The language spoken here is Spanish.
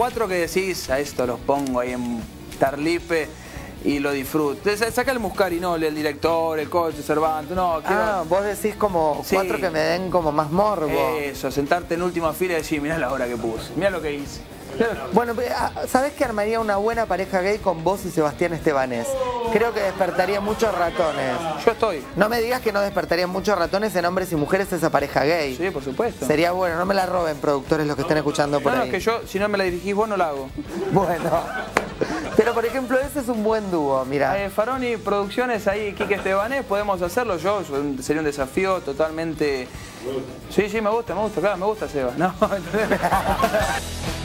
cuatro que decís, a esto los pongo ahí en Tarlipe y lo disfruto. Saca el Muscari, no, el director, el coche, Cervantes, no. quiero- Ah, vos decís como Sí. cuatro que me den como más morbo. Eso, sentarte en última fila y decir, mirá la hora que puse, mirá lo que hice. Bueno, ah, ¿sabés que armaría una buena pareja gay con vos y Sebastián Estebanés? Creo que despertaría muchos ratones. Yo estoy. No me digas que no despertaría muchos ratones en hombres y mujeres esa pareja gay. Sí, por supuesto. Sería bueno, no me la roben productores los que estén escuchando por No, no, ahí. es que yo, si no me la dirigís vos, no la hago. Bueno. Pero por ejemplo, ese es un buen dúo, mira. Eh, Faroni Producciones, ahí Quique Estebanés, podemos hacerlo yo, sería un desafío totalmente... Sí, sí, me gusta, me gusta, claro, me gusta Seba. No,